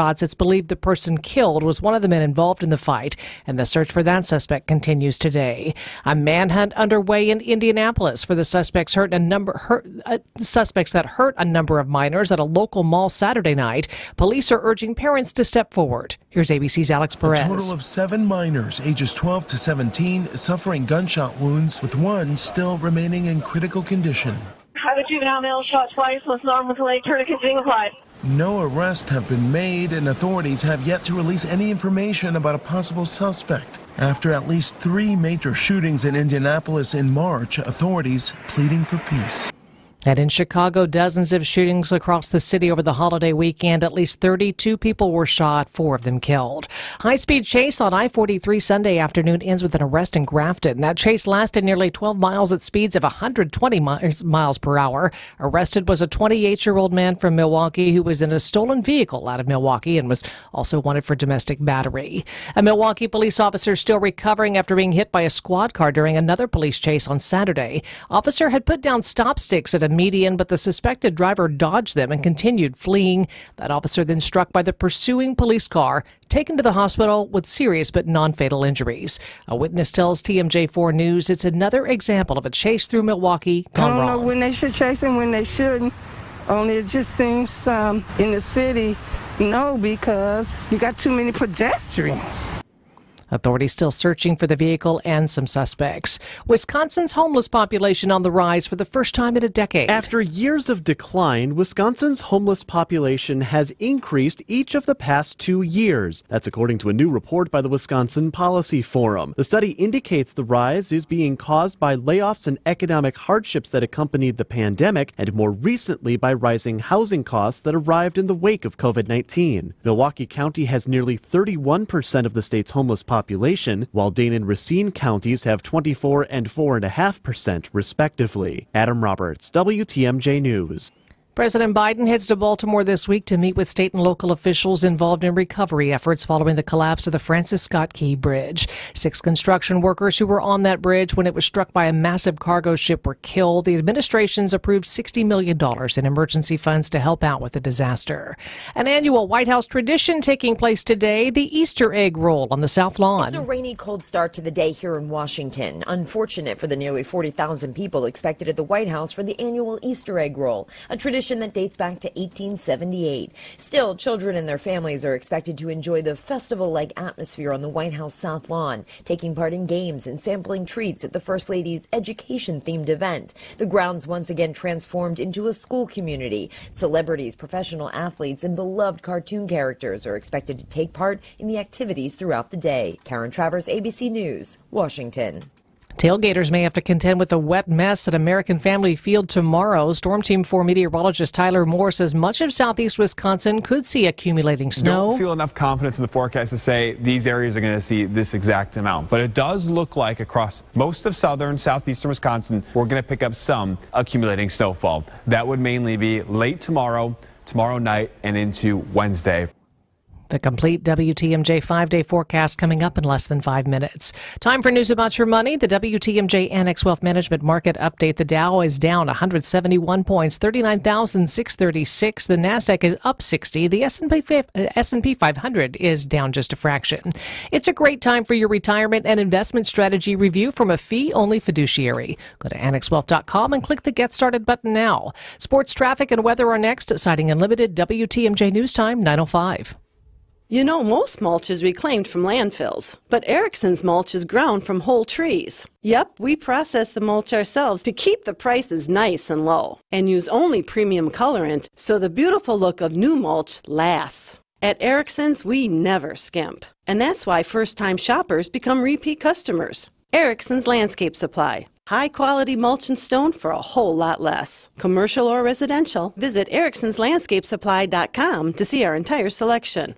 shots. It's believed the person killed was one of the men involved in the fight, and the search for that suspect continues today. A manhunt underway in Indianapolis for the suspects hurt a number hurt, uh, suspects that hurt a number of minors at a local mall Saturday night. Police are urging parents to step forward. Here's ABC's Alex Perez. A total of seven minors, ages 12 to 17, suffering gunshot wounds, with one still remaining in critical condition. Have a juvenile male shot twice, left arm with leg tourniquet being applied. No arrests have been made, and authorities have yet to release any information about a possible suspect. After at least three major shootings in Indianapolis in March, authorities pleading for peace. And in Chicago, dozens of shootings across the city over the holiday weekend. At least 32 people were shot, four of them killed. High speed chase on I 43 Sunday afternoon ends with an arrest in Grafton. That chase lasted nearly 12 miles at speeds of 120 miles per hour. Arrested was a 28 year old man from Milwaukee who was in a stolen vehicle out of Milwaukee and was also wanted for domestic battery. A Milwaukee police officer still recovering after being hit by a squad car during another police chase on Saturday. Officer had put down stop sticks at a median, but the suspected driver dodged them and continued fleeing. That officer then struck by the pursuing police car, taken to the hospital with serious but non fatal injuries. A witness tells TMJ4 News it's another example of a chase through Milwaukee gone I don't wrong. know when they should chase and when they shouldn't. Only it just seems um, in the city, no, because you got too many pedestrians. Authorities still searching for the vehicle and some suspects. Wisconsin's homeless population on the rise for the first time in a decade. After years of decline, Wisconsin's homeless population has increased each of the past two years. That's according to a new report by the Wisconsin Policy Forum. The study indicates the rise is being caused by layoffs and economic hardships that accompanied the pandemic, and more recently by rising housing costs that arrived in the wake of COVID 19. Milwaukee County has nearly 31% of the state's homeless population population, while Dane and Racine counties have 24 and 4.5% respectively. Adam Roberts, WTMJ News. President Biden heads to Baltimore this week to meet with state and local officials involved in recovery efforts following the collapse of the Francis Scott Key Bridge. Six construction workers who were on that bridge when it was struck by a massive cargo ship were killed. The administration's approved $60 million in emergency funds to help out with the disaster. An annual White House tradition taking place today the Easter egg roll on the South Lawn. It's a rainy, cold start to the day here in Washington. Unfortunate for the nearly 40,000 people expected at the White House for the annual Easter egg roll, a tradition that dates back to 1878. Still, children and their families are expected to enjoy the festival like atmosphere on the White House South Lawn, taking part in games and sampling treats at the First Lady's education themed event. The grounds once again transformed into a school community. Celebrities, professional athletes, and beloved cartoon characters are expected to take part in the activities throughout the day. Karen Travers, ABC News, Washington. Tailgaters may have to contend with a wet mess at American Family Field tomorrow. Storm Team 4 meteorologist Tyler Moore says much of southeast Wisconsin could see accumulating snow. Don't feel enough confidence in the forecast to say these areas are going to see this exact amount. But it does look like across most of southern, southeastern Wisconsin, we're going to pick up some accumulating snowfall. That would mainly be late tomorrow, tomorrow night, and into Wednesday. The complete WTMJ five day forecast coming up in less than five minutes. Time for news about your money. The WTMJ Annex Wealth Management Market Update. The Dow is down 171 points, 39,636. The Nasdaq is up 60. The S&P uh, S&P 500 is down just a fraction. It's a great time for your retirement and investment strategy review from a fee-only fiduciary. Go to annexwealth.com and click the Get Started button now. Sports traffic and weather are next. Siding Unlimited WTMJ News Time 905. You know, most mulch is reclaimed from landfills, but Erickson's mulch is ground from whole trees. Yep, we process the mulch ourselves to keep the prices nice and low and use only premium colorant so the beautiful look of new mulch lasts. At Erickson's, we never skimp, and that's why first time shoppers become repeat customers. Erickson's Landscape Supply. High quality mulch and stone for a whole lot less. Commercial or residential, visit ericksonslandscapesupply.com to see our entire selection.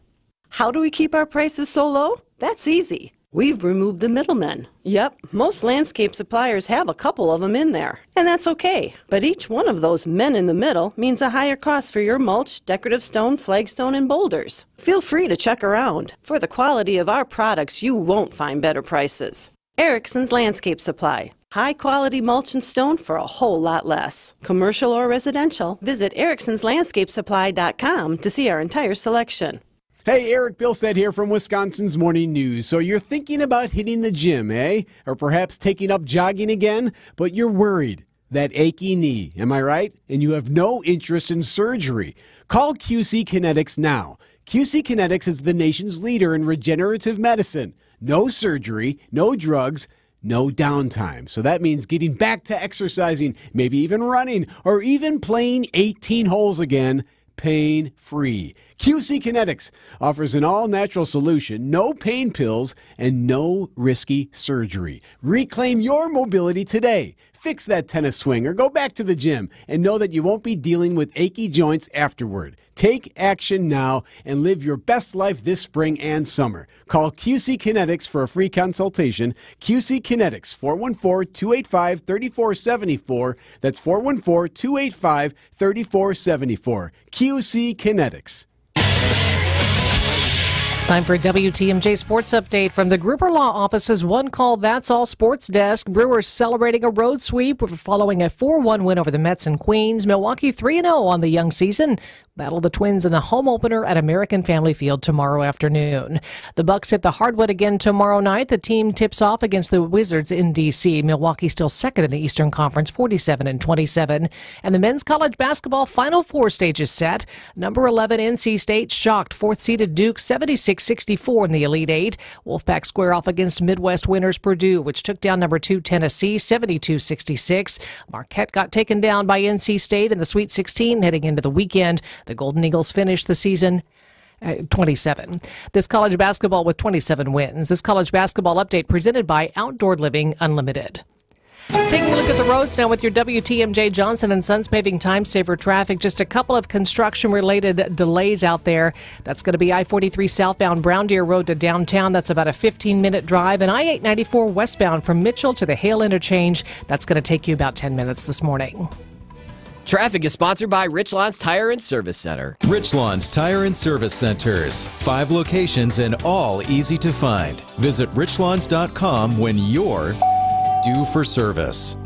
How do we keep our prices so low? That's easy. We've removed the middlemen. Yep, most landscape suppliers have a couple of them in there, and that's okay. But each one of those men in the middle means a higher cost for your mulch, decorative stone, flagstone, and boulders. Feel free to check around. For the quality of our products, you won't find better prices. Erickson's Landscape Supply. High quality mulch and stone for a whole lot less. Commercial or residential, visit ericksonslandscapesupply.com to see our entire selection. Hey, Eric Bilstead here from Wisconsin's Morning News. So you're thinking about hitting the gym, eh? Or perhaps taking up jogging again, but you're worried. That achy knee, am I right? And you have no interest in surgery. Call QC Kinetics now. QC Kinetics is the nation's leader in regenerative medicine. No surgery, no drugs, no downtime. So that means getting back to exercising, maybe even running, or even playing 18 holes again pain free. QC Kinetics offers an all natural solution, no pain pills, and no risky surgery. Reclaim your mobility today. Fix that tennis swing or go back to the gym and know that you won't be dealing with achy joints afterward. Take action now and live your best life this spring and summer. Call QC Kinetics for a free consultation. QC Kinetics 414-285-3474. That's 414-285-3474. QC Kinetics. Time for a WTMJ Sports Update from the Gruber Law Office's One Call That's All Sports Desk. Brewers celebrating a road sweep following a 4 1 win over the Mets and Queens. Milwaukee 3 0 on the young season. Battle the Twins in the home opener at American Family Field tomorrow afternoon. The Bucks hit the hardwood again tomorrow night. The team tips off against the Wizards in D.C. Milwaukee still second in the Eastern Conference, 47 and 27. And the men's college basketball Final Four stage is set. Number 11 NC State shocked fourth-seeded Duke 76-64 in the Elite Eight. Wolfpack square off against Midwest winners Purdue, which took down number two Tennessee 72-66. Marquette got taken down by NC State in the Sweet 16 heading into the weekend. The Golden Eagles finished the season uh, 27. This college basketball with 27 wins. This college basketball update presented by Outdoor Living Unlimited. Taking a look at the roads now with your WTMJ Johnson and Sons paving time saver traffic. Just a couple of construction related delays out there. That's going to be I 43 southbound Brown Deer Road to downtown. That's about a 15 minute drive. And I 894 westbound from Mitchell to the Hale interchange. That's going to take you about 10 minutes this morning. Traffic is sponsored by Richlawns Tire and Service Center. Richlawns Tire and Service Centers. Five locations and all easy to find. Visit richlawns.com when you're due for service.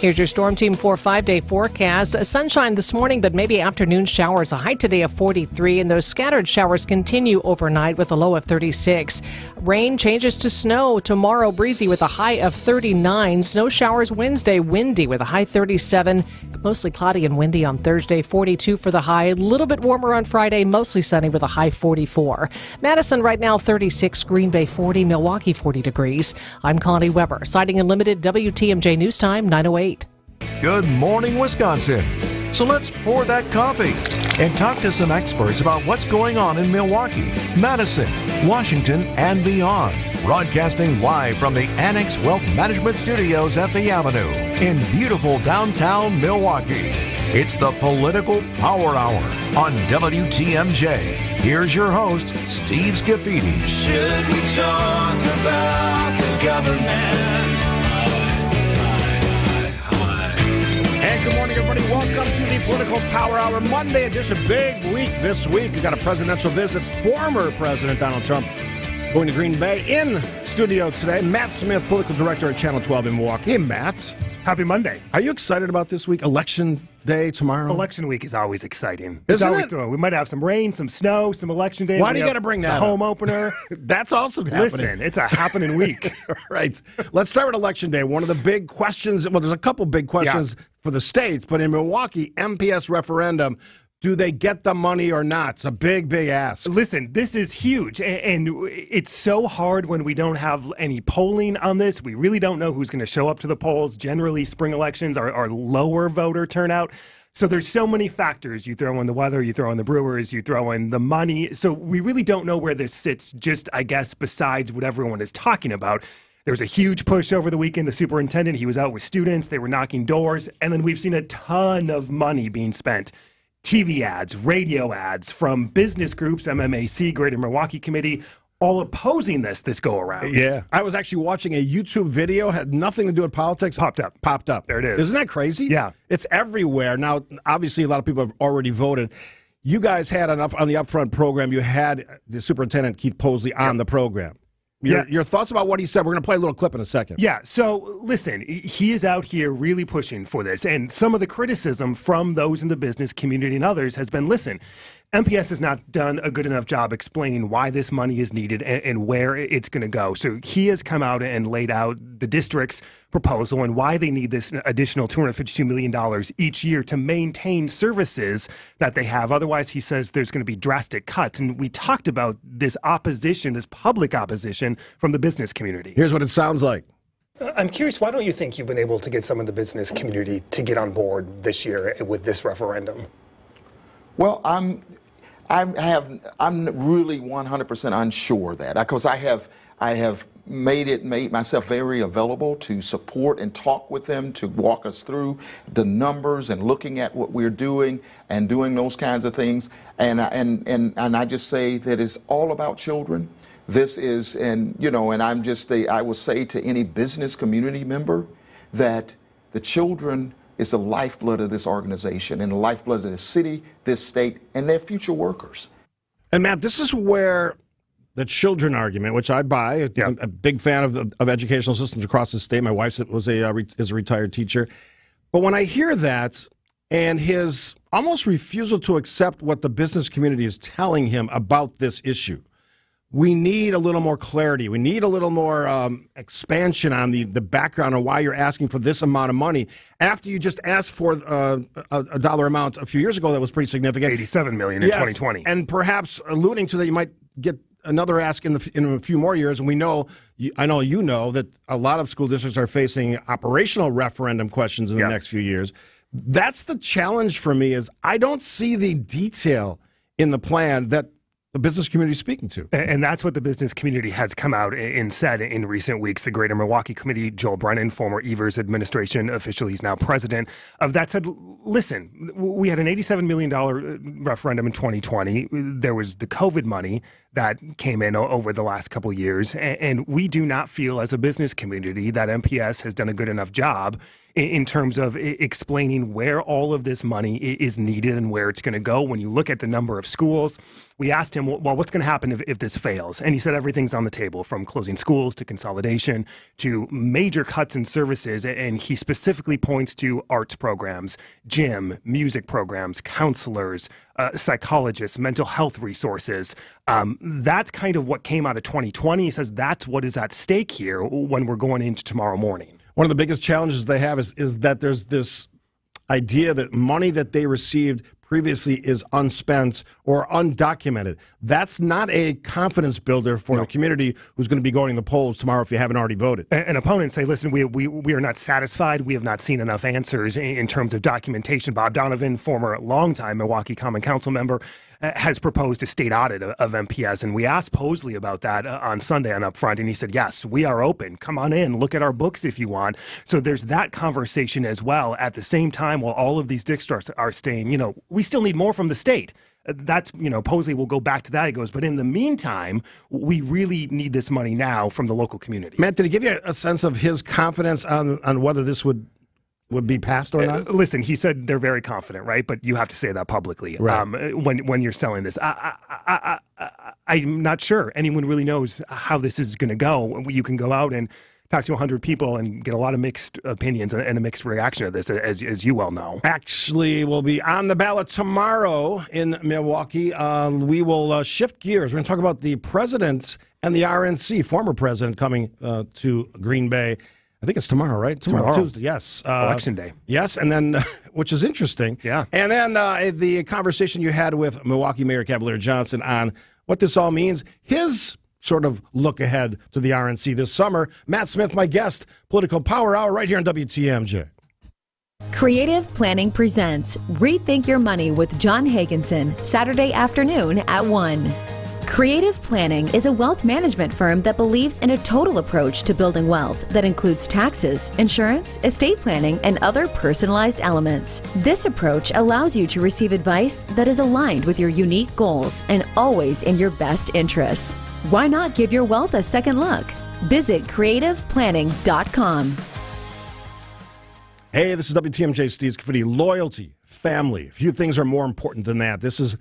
Here's your Storm Team 4 five day forecast. Sunshine this morning, but maybe afternoon showers. A high today of 43, and those scattered showers continue overnight with a low of 36. Rain changes to snow tomorrow, breezy with a high of 39. Snow showers Wednesday, windy with a high 37. Mostly cloudy and windy on Thursday, 42 for the high. A little bit warmer on Friday, mostly sunny with a high 44. Madison right now 36, Green Bay 40, Milwaukee 40 degrees. I'm Connie Weber, Siding Unlimited WTMJ News Time 908. Good morning, Wisconsin. So let's pour that coffee and talk to some experts about what's going on in Milwaukee, Madison, Washington, and beyond. Broadcasting live from the Annex Wealth Management Studios at the Avenue in beautiful downtown Milwaukee. It's the Political Power Hour on WTMJ. Here's your host, Steve Scaffidi. Should we talk about the government? And good morning, everybody. Welcome to the Political Power Hour Monday edition. Big week this week. We've got a presidential visit. Former President Donald Trump going to Green Bay in studio today. Matt Smith, political director at Channel 12 in Milwaukee. Hey, Matt. Happy Monday. Are you excited about this week? Election day tomorrow? Election week is always exciting. Isn't it's always it? We might have some rain, some snow, some election day. Why We do you gotta bring the that home opener? That's also happening. Listen, it's a happening week. right. Let's start with election day. One of the big questions, well, there's a couple big questions for the states, but in Milwaukee, MPS referendum, do they get the money or not? It's a big, big ask. Listen, this is huge, and it's so hard when we don't have any polling on this. We really don't know who's going to show up to the polls. Generally, spring elections are, are lower voter turnout. So there's so many factors. You throw in the weather, you throw in the Brewers, you throw in the money. So we really don't know where this sits. Just I guess besides what everyone is talking about. There was a huge push over the weekend. The superintendent, he was out with students. They were knocking doors. And then we've seen a ton of money being spent. TV ads, radio ads from business groups, MMAC, Greater Milwaukee Committee, all opposing this this go around. Yeah. I was actually watching a YouTube video, had nothing to do with politics. Popped up. Popped up. There it is. Isn't that crazy? Yeah. It's everywhere. Now, obviously, a lot of people have already voted. You guys had on, up, on the upfront program, you had the superintendent, Keith Posley, on the program. Your, Yeah. your thoughts about what he said? We're going to play a little clip in a second. Yeah, so listen, he is out here really pushing for this. And some of the criticism from those in the business community and others has been listen, MPS has not done a good enough job explaining why this money is needed and, and where it's going to go. So he has come out and laid out the district's proposal and why they need this additional $252 million each year to maintain services that they have. Otherwise, he says there's going to be drastic cuts. And we talked about this opposition, this public opposition from the business community. Here's what it sounds like. Uh, I'm curious, why don't you think you've been able to get some of the business community to get on board this year with this referendum? Well, I'm, I have, I'm really 100% unsure that uh, because I have, I have made it, made myself very available to support and talk with them, to walk us through the numbers and looking at what we're doing and doing those kinds of things. And, uh, and, and, and I just say that it's all about children. This is, and you know, and I'm just, the, I will say to any business community member that the children is the lifeblood of this organization and the lifeblood of the city, this state, and their future workers. And Matt, this is where the children argument, which I buy, yeah. I'm a big fan of, of educational systems across the state. My wife was a uh, is a retired teacher, but when I hear that and his almost refusal to accept what the business community is telling him about this issue, we need a little more clarity. We need a little more um, expansion on the, the background of why you're asking for this amount of money after you just asked for uh, a, a, dollar amount a few years ago that was pretty significant. 87 million in yes, 2020. And perhaps alluding to that you might get another ask in, the, in a few more years. And we know, I know you know, that a lot of school districts are facing operational referendum questions in the next few years. That's the challenge for me is I don't see the detail in the plan that the business community speaking to. And that's what the business community has come out and said in recent weeks. The Greater Milwaukee Committee, Joel Brennan, former Evers administration official, he's now president of that, said, listen, we had an $87 million uh, referendum in 2020. There was the COVID money that came in over the last couple years. And we do not feel as a business community that MPS has done a good enough job in terms of explaining where all of this money is needed and where it's going to go. When you look at the number of schools, we asked him, well, what's going to happen if, if, this fails? And he said everything's on the table from closing schools to consolidation to major cuts in services. And he specifically points to arts programs, gym, music programs, counselors, uh, psychologists, mental health resources. Um, that's kind of what came out of 2020. He says that's what is at stake here when we're going into tomorrow morning. One of the biggest challenges they have is, is that there's this idea that money that they received previously is unspent or undocumented. That's not a confidence builder for no. the community who's going to be going to the polls tomorrow if you haven't already voted. And, and opponents say, listen, we, we, we are not satisfied. We have not seen enough answers in, in terms of documentation. Bob Donovan, former longtime Milwaukee Common Council member, has proposed a state audit of, of MPS. And we asked Posley about that uh, on Sunday on Upfront, and he said, yes, we are open. Come on in, look at our books if you want. So there's that conversation as well. At the same time, while all of these districts are staying, you know, we still need more from the state uh, that's you know Posley will go back to that. He goes, but in the meantime, we really need this money now from the local community. Matt, did he give you a sense of his confidence on on whether this would would be passed or not? Uh, listen, he said they're very confident, right? But you have to say that publicly right. um, when when you're selling this. I, I, I, I, am not sure anyone really knows how this is going to go. You can go out and talk to 100 people and get a lot of mixed opinions and a mixed reaction to this, as, as you well know. Actually, we'll be on the ballot tomorrow in Milwaukee. Uh, we will uh, shift gears. We're going to talk about the president and the RNC, former president, coming uh, to Green Bay I think it's tomorrow, right? Tomorrow, tomorrow. Tuesday. Yes, uh, election day. Yes, and then which is interesting. Yeah, and then uh, the conversation you had with Milwaukee Mayor Cavalier Johnson on what this all means. His sort of look ahead to the RNC this summer. Matt Smith, my guest, Political Power Hour, right here on WTMJ. Creative Planning presents Rethink Your Money with John Hagensen, Saturday afternoon at 1. Creative Planning is a wealth management firm that believes in a total approach to building wealth that includes taxes, insurance, estate planning, and other personalized elements. This approach allows you to receive advice that is aligned with your unique goals and always in your best interests. Why not give your wealth a second look? Visit creativeplanning.com. Hey, this is WTMJ Steve Scaffidi. Loyalty, family. Few things are more important than that. This is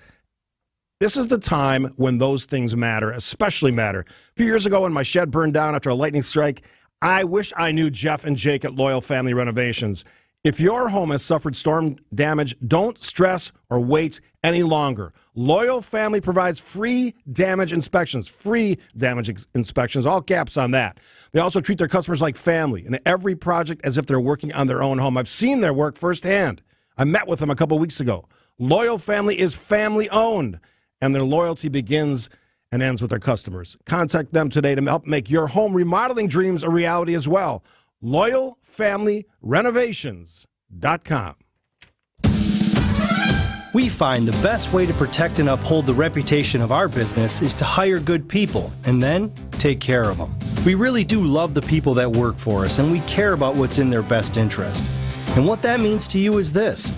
this is the time when those things matter, especially matter. A few years ago, when my shed burned down after a lightning strike, I wish I knew Jeff and Jake at Loyal Family Renovations. If your home has suffered storm damage, don't stress or wait any longer. Loyal Family provides free damage inspections, free damage inspections, all caps on that. They also treat their customers like family and every project as if they're working on their own home. I've seen their work firsthand. I met with them a couple weeks ago. Loyal Family is family owned, and their loyalty begins and ends with their customers. Contact them today to help make your home remodeling dreams a reality as well. LoyalFamilyRenovations.com. We find the best way to protect and uphold the reputation of our business is to hire good people and then take care of them. We really do love the people that work for us and we care about what's in their best interest. And what that means to you is this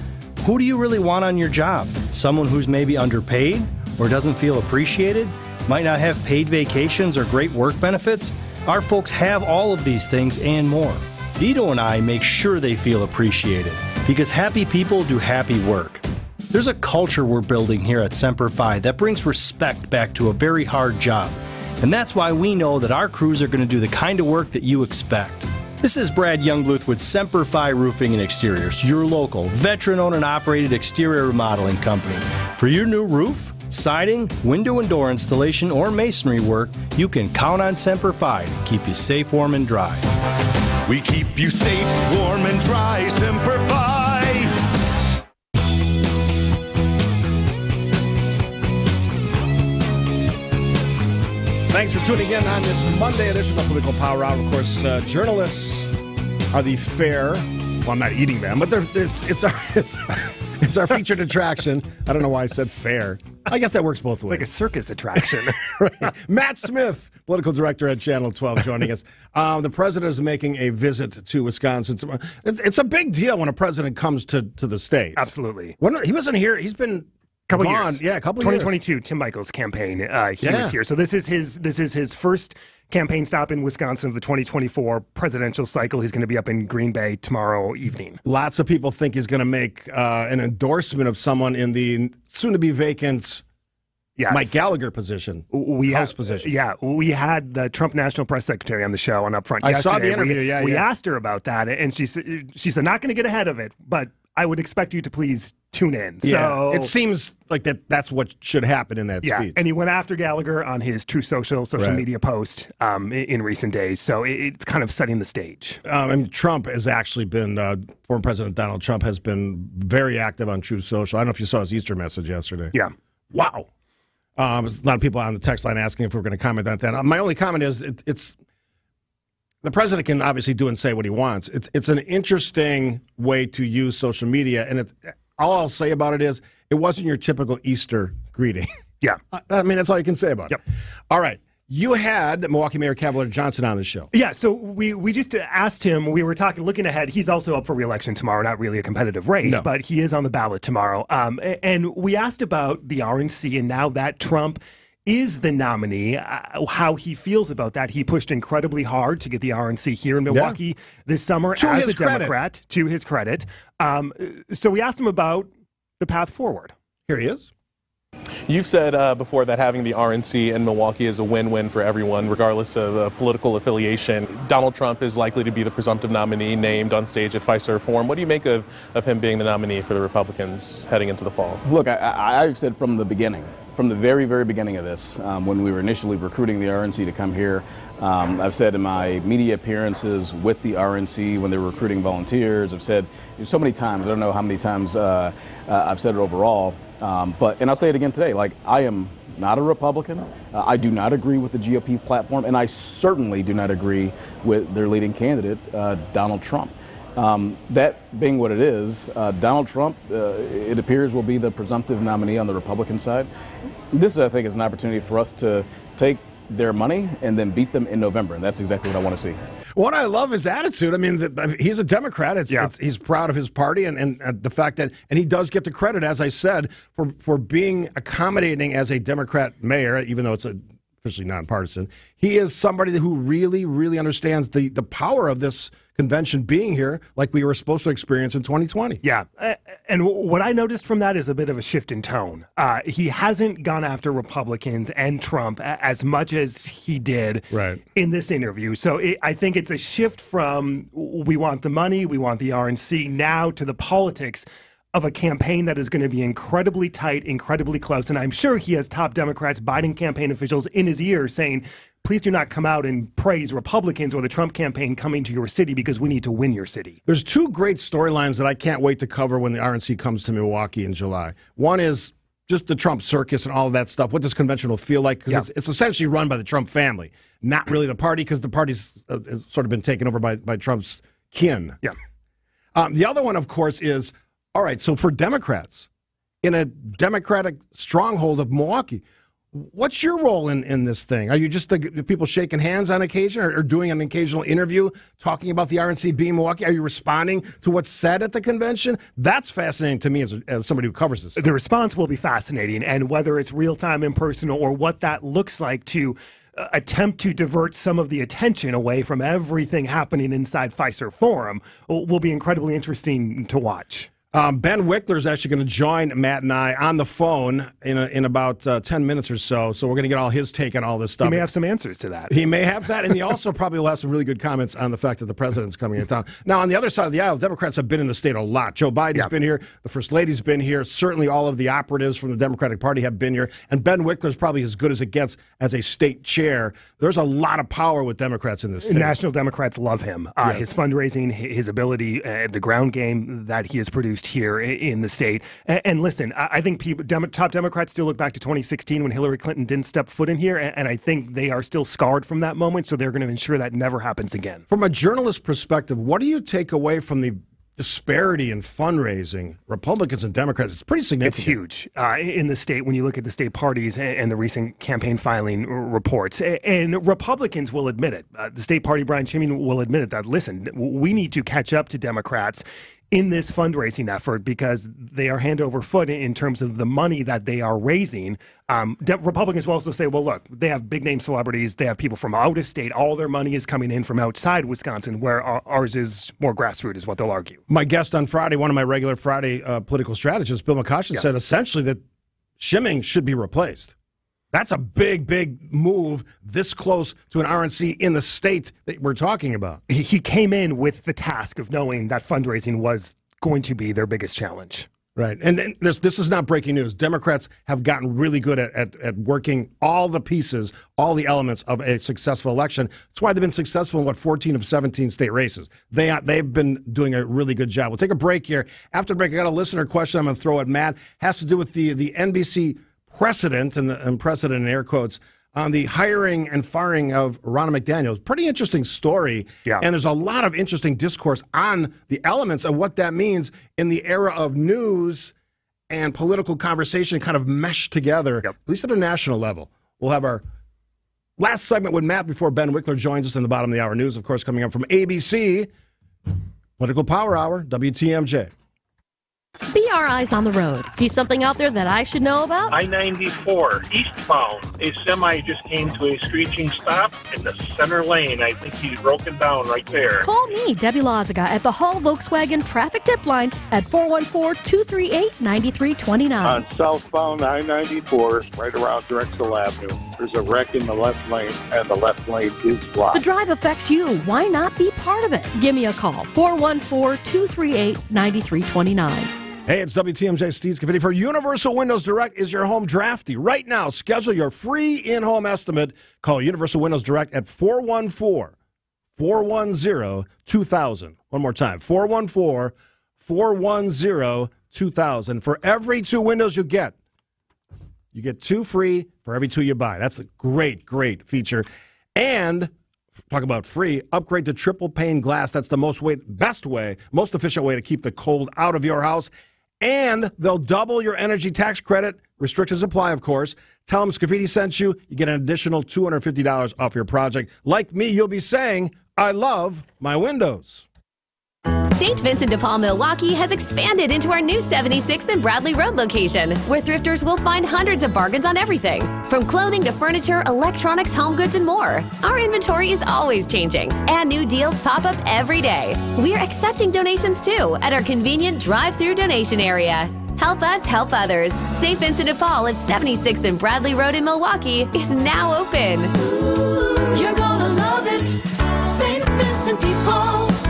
Who do you really want on your job? Someone who's maybe underpaid or doesn't feel appreciated? Might not have paid vacations or great work benefits? Our folks have all of these things and more. Vito and I make sure they feel appreciated because happy people do happy work. There's a culture we're building here at Semper Fi that brings respect back to a very hard job. And that's why we know that our crews are going to do the kind of work that you expect. This is Brad Youngbluth with Semper Fi Roofing and Exteriors, your local, veteran owned and operated exterior remodeling company. For your new roof, siding, window and door installation, or masonry work, you can count on Semper Fi to keep you safe, warm, and dry. We keep you safe, warm, and dry. Semper Fi. Thanks for tuning in on this Monday edition of Political Power Hour. Of course, uh, journalists are the fair. Well, I'm not eating them, but they're, it's, it's our it's, it's our featured attraction. I don't know why I said fair. I guess that works both ways. like a circus attraction. right. Matt Smith, political director at Channel 12, joining us. Um, the president is making a visit to Wisconsin. It's, it's a big deal when a president comes to, to the states. Absolutely. When, he wasn't here. He's been couple gone. years. Yeah, a couple 2022, years. Tim Michels campaign. Uh, he Yeah. was here. So this is his this is his first campaign stop in Wisconsin of the 2024 presidential cycle. He's going to be up in Green Bay tomorrow evening. Lots of people think he's going to make uh, an endorsement of someone in the soon to be vacant Yes. Mike Gallagher position. We House had, position. Yeah, we had the Trump national press secretary on the show on Upfront. I saw the interview, We, yeah, we yeah. asked her about that, and she said she said not going to get ahead of it, but I would expect you to please tune in. Yeah, So it seems like that that's what should happen in that Yeah, speech. and he went after Gallagher on his Truth Social social Right. media post um, in, in recent days. So it, it's kind of setting the stage. Um, and Trump has actually been, uh, former President Donald Trump has been very active on Truth Social. I don't know if you saw his Easter message yesterday. Yeah. Wow. Um, there's a lot of people on the text line asking if we're going to comment on that. Uh, my only comment is it, it's the president can obviously do and say what he wants. It's it's an interesting way to use social media, and it, all I'll say about it is it wasn't your typical Easter greeting. Yeah. I, I mean that's all you can say about it. All right, you had Milwaukee Mayor Cavalier Johnson on the show. Yeah, so we, we just asked him, we were talking, looking ahead. He's also up for reelection tomorrow, not really a competitive race, No. but he is on the ballot tomorrow. Um, and we asked about the RNC and now that Trump is the nominee, uh, how he feels about that. He pushed incredibly hard to get the RNC here in Milwaukee this summer To as his a credit. Democrat, to his credit. Um, so we asked him about the path forward. Here he is. You've said uh, before that having the RNC in Milwaukee is a win-win for everyone, regardless of uh, political affiliation. Donald Trump is likely to be the presumptive nominee named on stage at Fiserv Forum. What do you make of, of him being the nominee for the Republicans heading into the fall? Look, I, I, I've said from the beginning, from the very, very beginning of this, um, when we were initially recruiting the RNC to come here, um, I've said in my media appearances with the RNC when they were recruiting volunteers, I've said so many times, I don't know how many times uh, uh, I've said it overall, um, but, and I'll say it again today, like I am not a Republican. Uh, I do not agree with the GOP platform, and I certainly do not agree with their leading candidate, uh, Donald Trump. Um, that being what it is, uh, Donald Trump, uh, it appears, will be the presumptive nominee on the Republican side. This, I think, is an opportunity for us to take their money and then beat them in November, and that's exactly what I want to see. What I love is attitude. I mean, the, he's a Democrat. It's, it's, he's proud of his party and, and uh, the fact that, and he does get the credit, as I said, for, for being accommodating as a Democrat mayor, even though it's a, officially nonpartisan. He is somebody who really, really understands the, the power of this convention being here, like we were supposed to experience in 2020. Yeah. And what I noticed from that is a bit of a shift in tone. Uh, he hasn't gone after Republicans and Trump as much as he did Right. in this interview. So it, I think it's a shift from we want the money, we want the RNC now to the politics of a campaign that is going to be incredibly tight, incredibly close. And I'm sure he has top Democrats, Biden campaign officials in his ear saying, please do not come out and praise Republicans or the Trump campaign coming to your city because we need to win your city. There's two great storylines that I can't wait to cover when the RNC comes to Milwaukee in July. One is just the Trump circus and all of that stuff, what this convention will feel like, because yeah. it's, it's, essentially run by the Trump family, not really the party, because the party's uh, has sort of been taken over by, by Trump's kin. Yeah. Um, the other one, of course, is all right, so for Democrats, in a Democratic stronghold of Milwaukee, what's your role in, in this thing? Are you just the, people shaking hands on occasion or, or, doing an occasional interview talking about the RNC being Milwaukee? Are you responding to what's said at the convention? That's fascinating to me as, as somebody who covers this. The response will be fascinating, and whether it's real time in person or what that looks like to uh, attempt to divert some of the attention away from everything happening inside Fiserv Forum will be incredibly interesting to watch. Um, ben Wickler is actually going to join Matt and I on the phone in a, in about uh, ten minutes or so. So we're going to get all his take on all this stuff. He may have some answers to that. He may have that, and he also probably will have some really good comments on the fact that the president's coming in town. Now, on the other side of the aisle, Democrats have been in the state a lot. Joe Biden's yeah. been here. The first lady's been here. Certainly, all of the operatives from the Democratic Party have been here, and Ben Wickler is probably as good as it gets as a state chair. There's a lot of power with Democrats in this state. National Democrats love him. Uh, His fundraising, his ability, uh, the ground game that he has produced here in the state. And, and listen, I, think people, top Democrats still look back to 2016 when Hillary Clinton didn't step foot in here, and, and I think they are still scarred from that moment. So they're going to ensure that never happens again. From a journalist perspective, what do you take away from the disparity in fundraising, Republicans and Democrats, it's pretty significant. It's huge uh, in the state when you look at the state parties and, the recent campaign filing reports. And Republicans will admit it. Uh, the state party, Brian Schimming, will admit it that, listen, we need to catch up to Democrats in this fundraising effort because they are hand over foot in terms of the money that they are raising. Um, Republicans will also say, well, look, they have big name celebrities, they have people from out of state, all their money is coming in from outside Wisconsin, where ours is more grassroots, is what they'll argue. My guest on Friday, one of my regular Friday uh, political strategists, Bill McCoshen, yeah. said essentially that Schimming should be replaced. That's a big, big move this close to an RNC in the state that we're talking about. He came in with the task of knowing that fundraising was going to be their biggest challenge. Right. And, this, this is not breaking news. Democrats have gotten really good at, at, at, working all the pieces, all the elements of a successful election. That's why they've been successful in, what, 14 of 17 state races. They, they've been doing a really good job. We'll take a break here. After the break, I got a listener question I'm going to throw at Matt. has to do with the, the NBC precedent, and, the, and precedent in air quotes, on the hiring and firing of Ronna McDaniel. Pretty interesting story. Yeah. And there's a lot of interesting discourse on the elements of what that means in the era of news and political conversation kind of meshed together, yep. at least at a national level. We'll have our last segment with Matt before Ben Wickler joins us in the bottom of the hour news, of course, coming up from ABC. Political Power Hour, WTMJ. Be our eyes on the road. See something out there that I should know about? I 94 eastbound. A semi just came to a screeching stop in the center lane. I think he's broken down right there. Call me, Debbie Loziga, at the Hall Volkswagen traffic tip line at 414 238 9329. On southbound I 94, right around Drexel Avenue, there's a wreck in the left lane, and the left lane is blocked. The drive affects you. Why not be part of it? Give me a call 414 238 9329. Hey, it's WTMJ Steve Scaffidi for Universal Windows Direct is your home drafty. Right now, schedule your free in-home estimate. Call Universal Windows Direct at 414 410 2000. One more time, 414 410 2000. For every two windows you get, you get two free for every two you buy. That's a great, great feature. And talk about free, upgrade to triple pane glass. That's the most way, best way, most efficient way to keep the cold out of your house and they'll double your energy tax credit. Restrictions apply, of course. Tell them Scaffidi sent you. You get an additional $250 off your project. Like me, you'll be saying, I love my windows. St. Vincent de Paul, Milwaukee has expanded into our new 76th and Bradley Road location, where thrifters will find hundreds of bargains on everything from clothing to furniture, electronics, home goods, and more. Our inventory is always changing, and new deals pop up every day. We're accepting donations too at our convenient drive through donation area. Help us help others. St. Vincent de Paul at 76th and Bradley Road in Milwaukee is now open. Ooh, you're gonna love it. St. Vincent de Paul.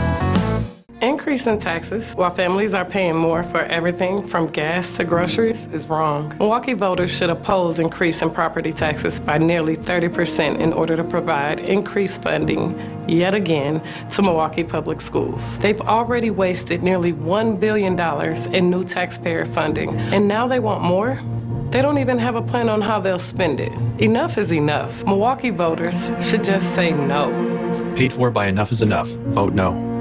Increase in taxes while families are paying more for everything from gas to groceries is wrong. Milwaukee voters should oppose increase in property taxes by nearly 30% in order to provide increased funding yet again to Milwaukee public schools. They've already wasted nearly $1 billion in new taxpayer funding, and now they want more? They don't even have a plan on how they'll spend it. Enough is enough. Milwaukee voters should just say no. Paid for by Enough is Enough. Vote no.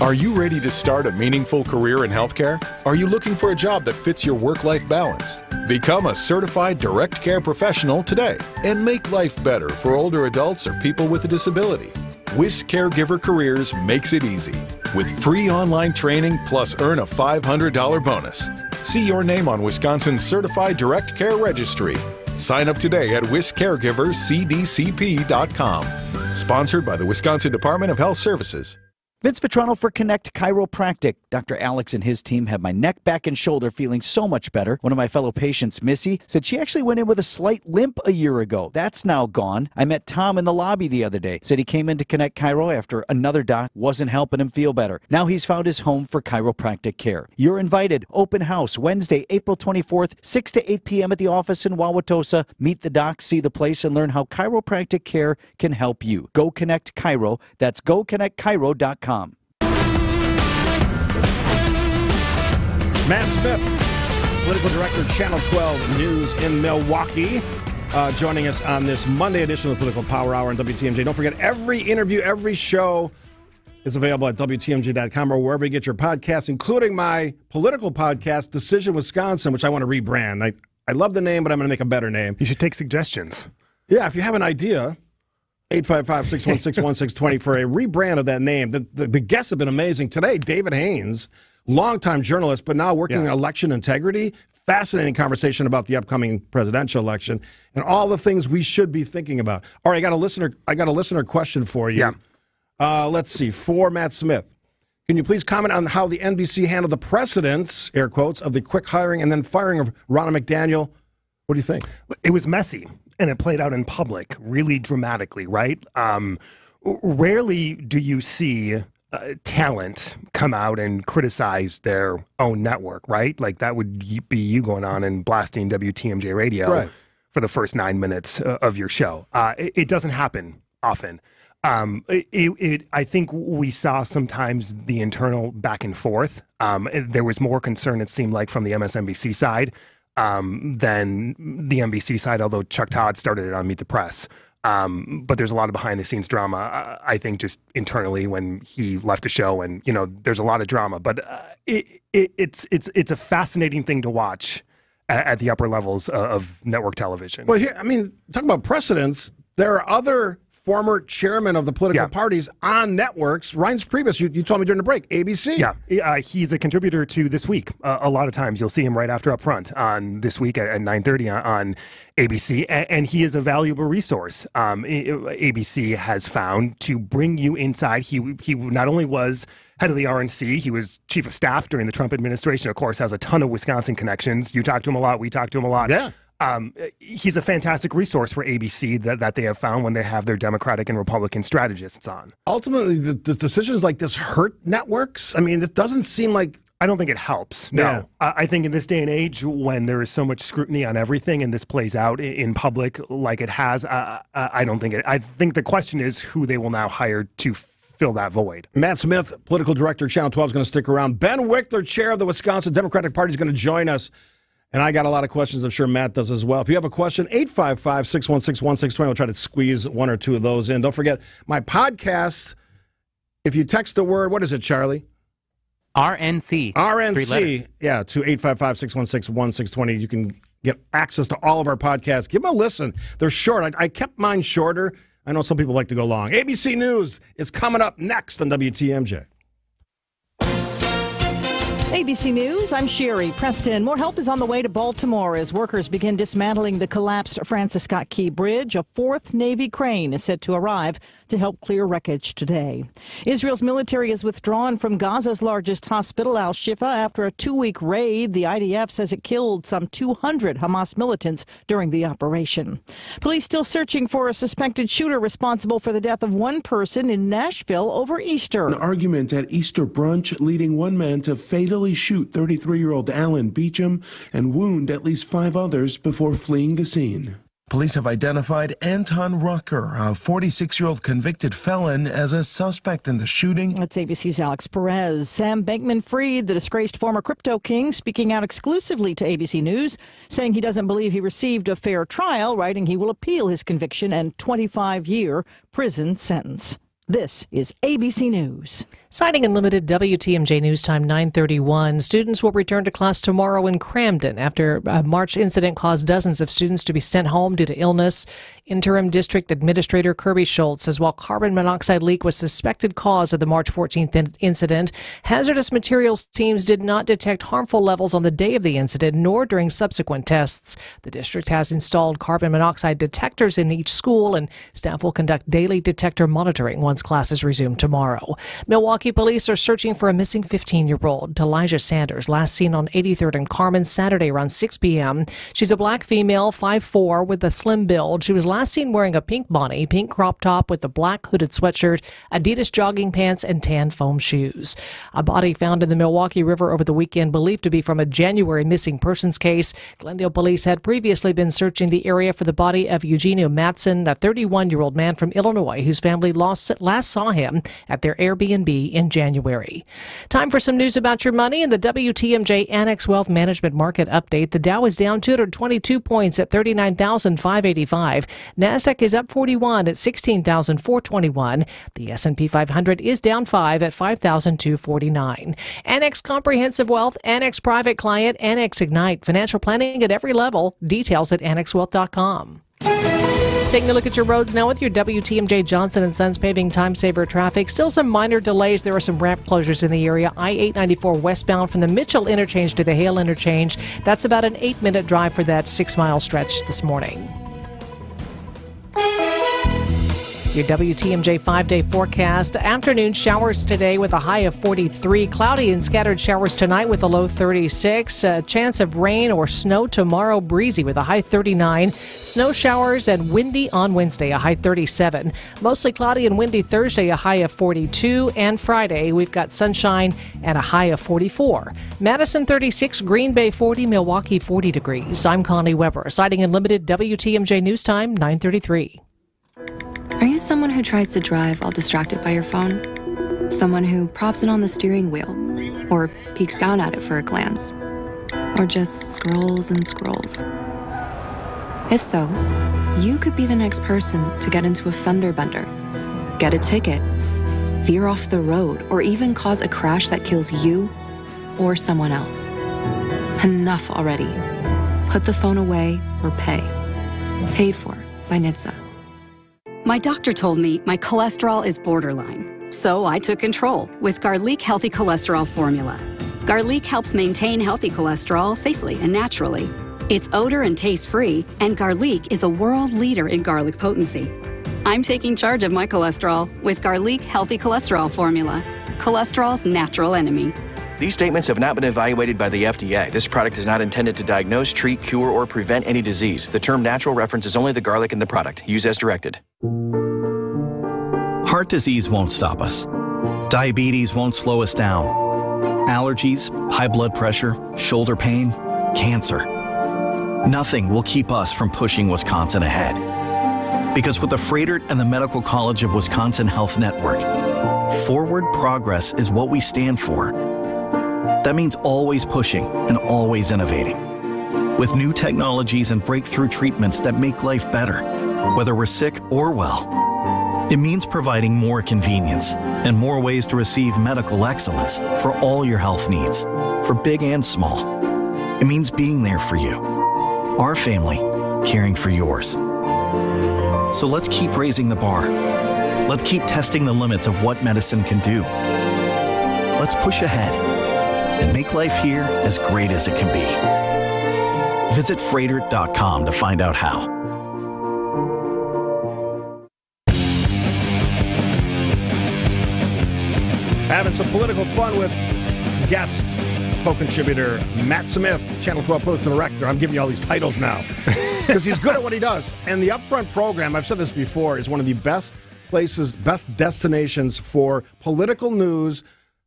Are you ready to start a meaningful career in healthcare? Are you looking for a job that fits your work life balance? Become a certified direct care professional today and make life better for older adults or people with a disability. WIS Caregiver Careers makes it easy with free online training plus earn a $500 bonus. See your name on Wisconsin's Certified Direct Care Registry. Sign up today at wiscaregivercdcp.com. Sponsored by the Wisconsin Department of Health Services. Vince Vitrano for Connect Chiropractic. Dr. Alex and his team have my neck, back, and shoulder feeling so much better. One of my fellow patients, Missy, said she actually went in with a slight limp a year ago. That's now gone. I met Tom in the lobby the other day. Said he came in to Connect Chiro after another doc wasn't helping him feel better. Now he's found his home for chiropractic care. You're invited. Open house Wednesday, April 24th, 6 to 8 p.m. at the office in Wauwatosa. Meet the doc, see the place, and learn how chiropractic care can help you. Go Connect Chiro. That's goconnectchiro.com. Matt Smith, political director, Channel 12 News in Milwaukee, uh, joining us on this Monday edition of the Political Power Hour on WTMJ. Don't forget, every interview, every show is available at WTMJ.com or wherever you get your podcasts, including my political podcast, Decision Wisconsin, which I want to rebrand. I, I love the name, but I'm going to make a better name. You should take suggestions. Yeah, if you have an idea, 855 616 1620 for a rebrand of that name. The, the, the guests have been amazing. Today, David Haynes longtime journalist, but now working yeah. in election integrity. Fascinating conversation about the upcoming presidential election and all the things we should be thinking about. All right, I got a listener. I got a listener question for you. Yeah. Uh, let's see. For Matt Smith, can you please comment on how the NBC handled the precedents, air quotes, of the quick hiring and then firing of Ronna McDaniel? What do you think? It was messy and it played out in public really dramatically, right? Um, rarely do you see uh, talent come out and criticize their own network, right? Like that would be you going on and blasting WTMJ radio right. for the first nine minutes uh, of your show. Uh, it, it, doesn't happen often. Um, it, it, I think we saw sometimes the internal back and forth. Um, there was more concern, it seemed like, from the MSNBC side um, than the NBC side, although Chuck Todd started it on Meet the Press. Um, but there's a lot of behind the scenes drama. I think just internally when he left the show, and you know, there's a lot of drama. But uh, it, it, it's it's it's a fascinating thing to watch at, at the upper levels of network television. Well, here, I mean, talk about precedents. There are other former chairman of the political yeah. parties on networks. Reince Priebus, you, you told me during the break, ABC. Yeah, uh, he's a contributor to This Week. Uh, a lot of times you'll see him right after up front on This Week at, at 9.30 on, on ABC, and, and, he is a valuable resource. Um, ABC has found to bring you inside. He, he not only was head of the RNC. He was chief of staff during the Trump administration. Of course, has a ton of Wisconsin connections. You talk to him a lot. We talk to him a lot. Yeah um, he's a fantastic resource for ABC that, that they have found when they have their Democratic and Republican strategists on. Ultimately, the, the decisions like this hurt networks. I mean, it doesn't seem like I don't think it helps. No, yeah. I think in this day and age, when there is so much scrutiny on everything, and this plays out in public like it has, uh, I don't think it. I think the question is who they will now hire to fill that void. Matt Smith, political director, Channel 12, is going to stick around. Ben Wickler, chair of the Wisconsin Democratic Party, is going to join us. And I got a lot of questions. I'm sure Matt does as well. If you have a question, 855 616 1620. We'll try to squeeze one or two of those in. Don't forget my podcast. If you text the word, what is it, Charlie? RNC. RNC. Yeah, to 855 616 1620. You can get access to all of our podcasts. Give them a listen. They're short. I, I kept mine shorter. I know some people like to go long. ABC News is coming up next on WTMJ. ABC News, I'm Sherry Preston. More help is on the way to Baltimore as workers begin dismantling the collapsed Francis Scott Key Bridge. A fourth Navy crane is set to arrive to help clear wreckage today. Israel's military is withdrawn from Gaza's largest hospital, Al Shifa, after a two week raid. The IDF says it killed some 200 Hamas militants during the operation. Police still searching for a suspected shooter responsible for the death of one person in Nashville over Easter. An argument at Easter brunch leading one man to fatally shoot 33 year old Alan Beecham and wound at least five others before fleeing the scene. Police have identified Anton Rucker, a 46 year old convicted felon, as a suspect in the shooting. That's ABC's Alex Perez. Sam Bankman Fried, the disgraced former crypto king, speaking out exclusively to ABC News, saying he doesn't believe he received a fair trial, writing he will appeal his conviction and 25 year prison sentence. This is ABC News. Siding Unlimited WTMJ News Time 931, students will return to class tomorrow in Camden after a March incident caused dozens of students to be sent home due to illness. Interim District Administrator Kirby Schultz says while carbon monoxide leak was suspected cause of the March 14th incident, hazardous materials teams did not detect harmful levels on the day of the incident nor during subsequent tests. The district has installed carbon monoxide detectors in each school and staff will conduct daily detector monitoring once classes resume tomorrow. Milwaukee police are searching for a missing 15 year old, Elijah Sanders, last seen on 83rd and Carmen Saturday around 6 p.m. She's a black female, 5'4, with a slim build. She was last seen wearing a pink bonnet, pink crop top with a black hooded sweatshirt, Adidas jogging pants, and tan foam shoes. A body found in the Milwaukee River over the weekend, believed to be from a January missing persons case. Glendale police had previously been searching the area for the body of Eugenio Matson, a 31 year old man from Illinois whose family lost, last saw him at their Airbnb in January. Time for some news about your money in the WTMJ Annex Wealth Management Market Update. The Dow is down 222 points at 39,585. Nasdaq is up 41 at 16,421. The S&P 500 is down 5 at 5,249. Annex Comprehensive Wealth, Annex Private Client, Annex Ignite. Financial planning at every level. Details at annexwealth.com. Taking a look at your roads now with your WTMJ Johnson and Sons paving time saver traffic. Still some minor delays. There are some ramp closures in the area. I-894 westbound from the Mitchell interchange to the Hale interchange. That's about an eight-minute drive for that six-mile stretch this morning. Your WTMJ five day forecast. Afternoon showers today with a high of 43. Cloudy and scattered showers tonight with a low 36. A chance of rain or snow tomorrow. Breezy with a high 39. Snow showers and windy on Wednesday, a high 37. Mostly cloudy and windy Thursday, a high of 42. And Friday, we've got sunshine and a high of 44. Madison 36, Green Bay 40, Milwaukee 40 degrees. I'm Connie Weber, Siding Unlimited WTMJ News Time 933. Are you someone who tries to drive while distracted by your phone? Someone who props it on the steering wheel or peeks down at it for a glance? Or just scrolls and scrolls? If so, you could be the next person to get into a fender bender, get a ticket, veer off the road, or even cause a crash that kills you or someone else. Enough already. Put the phone away or pay. Paid for by NHTSA. My doctor told me my cholesterol is borderline, so I took control with Garlique Healthy Cholesterol Formula. Garlique helps maintain healthy cholesterol safely and naturally. It's odor and taste free, and Garlique is a world leader in garlic potency. I'm taking charge of my cholesterol with Garlique Healthy Cholesterol Formula, cholesterol's natural enemy. These statements have not been evaluated by the FDA. This product is not intended to diagnose, treat, cure, or prevent any disease. The term natural references only the garlic in the product. Use as directed. Heart disease won't stop us. Diabetes won't slow us down. Allergies, high blood pressure, shoulder pain, cancer. Nothing will keep us from pushing Wisconsin ahead. Because with the Froedtert and the Medical College of Wisconsin Health Network, forward progress is what we stand for. That means always pushing and always innovating. With new technologies and breakthrough treatments that make life better, whether we're sick or well. It means providing more convenience and more ways to receive medical excellence for all your health needs, for big and small. It means being there for you, our family, caring for yours. So let's keep raising the bar. Let's keep testing the limits of what medicine can do. Let's push ahead and make life here as great as it can be. Visit Froedtert.com to find out how. Having some political fun with guest co-contributor Matt Smith, Channel 12 political director. I'm giving you all these titles now because he's good at what he does. And the Upfront program, I've said this before, is one of the best places, best destinations for political news,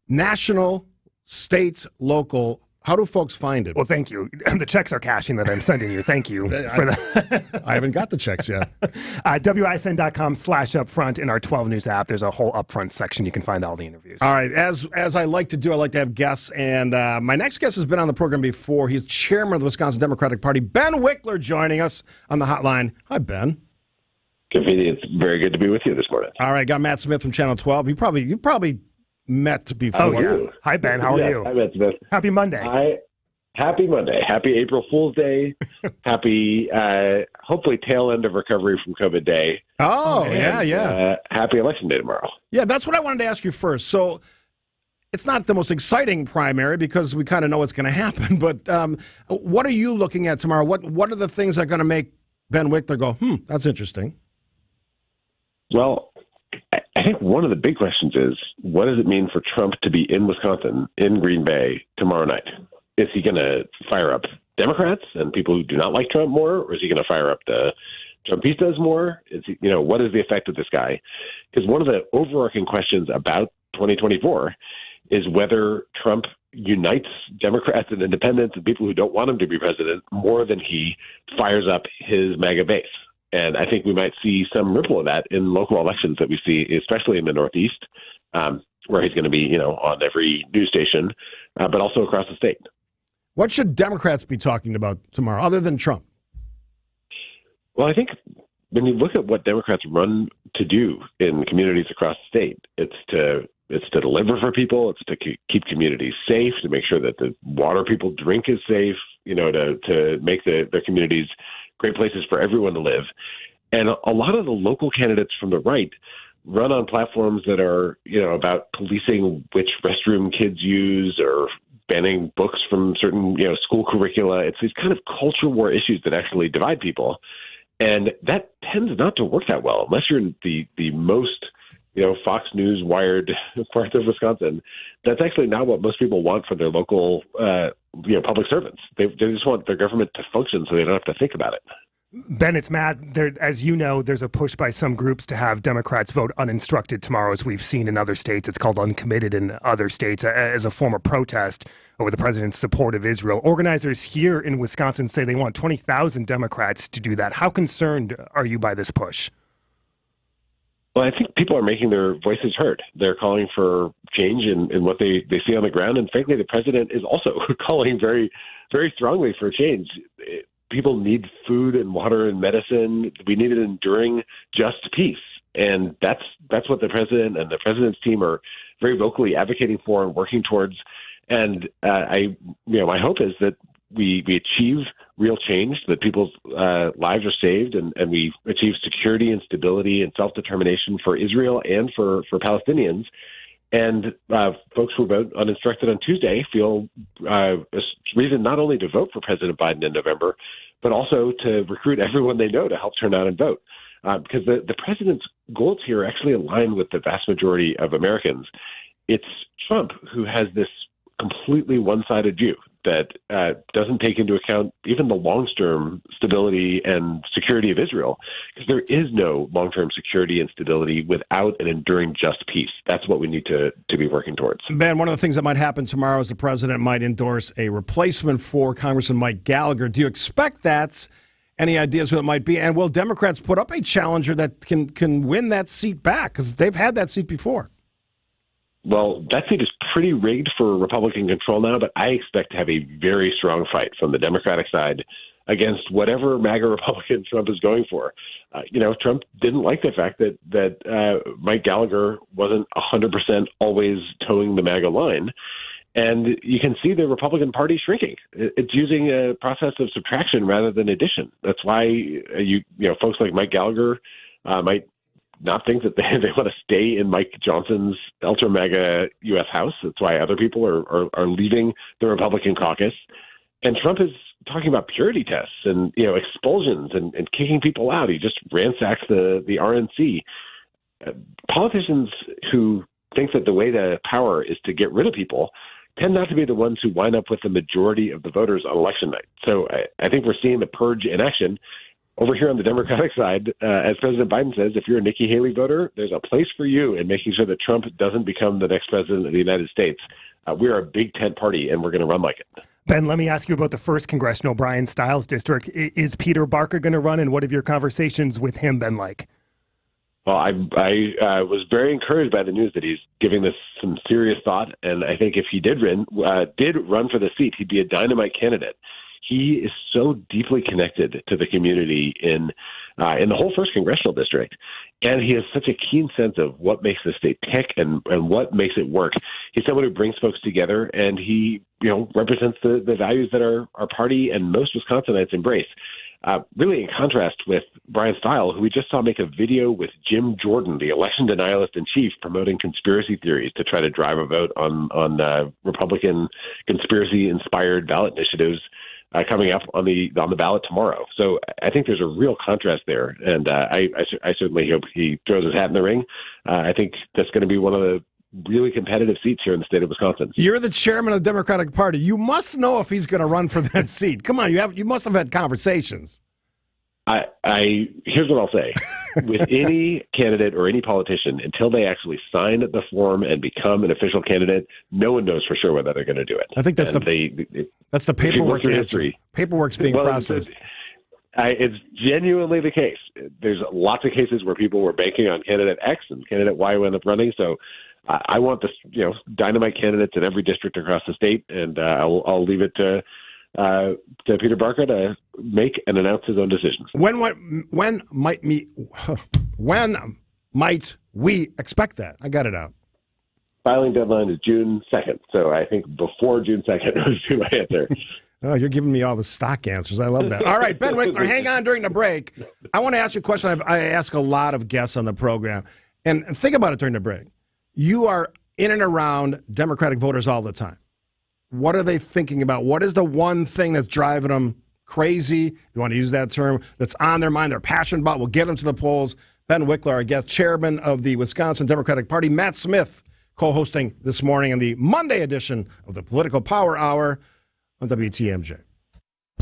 national, state, local, how do folks find it? Well, thank you. The checks are cashing that I'm sending you. Thank you for that. I haven't got the checks yet. uh, WISN.com slash upfront in our 12 News app. There's a whole upfront section. You can find all the interviews. All right. As as I like to do, I like to have guests. And uh, my next guest has been on the program before. He's chairman of the Wisconsin Democratic Party. Ben Wickler joining us on the hotline. Hi, Ben. Good beauty. It's very good to be with you this morning. All right. Got Matt Smith from Channel 12. You probably you probably met before. Oh, yeah. Hi, Ben. How are Yeah, you? Hi, Matt Smith. Happy Monday. Hi. Happy Monday. Happy April Fool's Day. happy, uh, hopefully, tail end of recovery from COVID day. Oh, And, yeah, yeah. Uh, happy election day tomorrow. Yeah, that's what I wanted to ask you first. So it's not the most exciting primary because we kind of know what's going to happen. But um, what are you looking at tomorrow? What What are the things that are going to make Ben Wickler go, hmm, that's interesting? Well, I think one of the big questions is what does it mean for Trump to be in Wisconsin, in Green Bay tomorrow night? Is he going to fire up Democrats and people who do not like Trump more, or is he going to fire up the Trumpistas more? Is he, you know, what is the effect of this guy? Because one of the overarching questions about 2024 is whether Trump unites Democrats and independents and people who don't want him to be president more than he fires up his MAGA base. And I think we might see some ripple of that in local elections that we see, especially in the Northeast, um, where he's going to be, you know, on every news station, uh, but also across the state. What should Democrats be talking about tomorrow, other than Trump? Well, I think when you look at what Democrats run to do in communities across the state, it's to it's to deliver for people, it's to keep communities safe, to make sure that the water people drink is safe, you know, to to make the their communities great places for everyone to live. And a, lot of the local candidates from the right run on platforms that are, you know, about policing which restroom kids use or banning books from certain, you know, school curricula. It's these kind of culture war issues that actually divide people. And that tends not to work that well unless you're in the the most you know Fox News wired part of Wisconsin. That's actually not what most people want for their local uh, you know public servants. They they just want their government to function so they don't have to think about it. Ben, it's Matt. There, as you know, there's a push by some groups to have Democrats vote uninstructed tomorrow, as we've seen in other states. It's called uncommitted in other states as a form of protest over the president's support of Israel. Organizers here in Wisconsin say they want 20,000 Democrats to do that. How concerned are you by this push? Well, I think people are making their voices heard. They're calling for change in, in what they, they see on the ground. And frankly, the president is also calling very, very strongly for change. People need food and water and medicine. We need an enduring, just peace. And that's that's what the president and the president's team are very vocally advocating for and working towards. And uh, I, you know, my hope is that we we achieve real change, that people's uh, lives are saved, and, and we achieve security and stability and self determination for Israel and for for Palestinians. And uh, folks who vote uninstructed on Tuesday feel uh, a reason not only to vote for President Biden in November, but also to recruit everyone they know to help turn out and vote. Uh, because the, the president's goals here actually align with the vast majority of Americans. It's Trump who has this completely one sided view that uh, doesn't take into account even the long term stability and security of Israel, because there is no long term security and stability without an enduring just peace. That's what we need to, to be working towards. Ben, one of the things that might happen tomorrow is the president might endorse a replacement for Congressman Mike Gallagher. Do you expect that? Any ideas who it might be? And will Democrats put up a challenger that can can win that seat back? Because they've had that seat before. Well, that seat is pretty rigged for Republican control now, but I expect to have a very strong fight from the Democratic side against whatever MAGA Republican Trump is going for. Uh, you know, Trump didn't like the fact that that uh, Mike Gallagher wasn't 100% always toeing the MAGA line. And you can see the Republican Party shrinking. It's using a process of subtraction rather than addition. That's why uh, you you know folks like Mike Gallagher uh, might not think that they, they want to stay in Mike Johnson's ultra MAGA U.S. House. That's why other people are, are, are leaving the Republican caucus. And Trump is talking about purity tests and you know expulsions and, and kicking people out. He just ransacks the the RNC. Uh, politicians who think that the way to power is to get rid of people tend not to be the ones who wind up with the majority of the voters on election night. So I, I think we're seeing the purge in action. Over here on the Democratic side, uh, as President Biden says, if you're a Nikki Haley voter, there's a place for you in making sure that Trump doesn't become the next president of the United States. Uh, we're a big tent party, and we're going to run like it. Ben, let me ask you about the first congressional Brian Steil's district. Is Peter Barca going to run, and what have your conversations with him been like? Well, I I uh, was very encouraged by the news that he's giving this some serious thought, and I think if he did run uh, did run for the seat, he'd be a dynamite candidate. He is so deeply connected to the community in uh, in the whole first congressional district, and he has such a keen sense of what makes the state tick and and what makes it work. He's someone who brings folks together, and he you know represents the the values that our our party and most Wisconsinites embrace. Uh, really in contrast with Brian Steil, who we just saw make a video with Jim Jordan, the election denialist in chief, promoting conspiracy theories to try to drive a vote on on uh, Republican conspiracy inspired ballot initiatives uh, coming up on the on the ballot tomorrow. So I think there's a real contrast there, and uh, I, I, I certainly hope he throws his hat in the ring. Uh, I think that's going to be one of the really competitive seats here in the state of Wisconsin. You're the chairman of the Democratic Party. You must know if he's going to run for that seat. Come on, you have you must have had conversations. I, I here's what I'll say: with any candidate or any politician, until they actually sign the form and become an official candidate, no one knows for sure whether they're going to do it. I think that's and the they, that's the paperwork history. Paperwork's being well, processed. I, it's genuinely the case. There's lots of cases where people were banking on candidate X and candidate Y ended up running. So I, I want this, you know, dynamite candidates in every district across the state, and uh, I'll, I'll leave it to uh, to Peter Barca to make and announce his own decisions. When when when might me when might we expect that? I got it out. Filing deadline is June second, so I think before June second was my answer. Oh, you're giving me all the stock answers. I love that. All right, Ben Wickler, hang on during the break. I want to ask you a question I've, I ask a lot of guests on the program. And think about it during the break. You are in and around Democratic voters all the time. What are they thinking about? What is the one thing that's driving them crazy? If you want to use that term, that's on their mind, they're passionate about, We'll get them to the polls. Ben Wickler, our guest, chairman of the Wisconsin Democratic Party. Matt Smith, co hosting this morning in the Monday edition of the Political Power Hour on WTMJ.